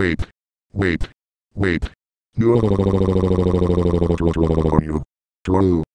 Wait. Wait. Wait. No. True.